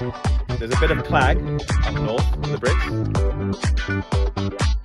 There's a bit of clag up north the bricks.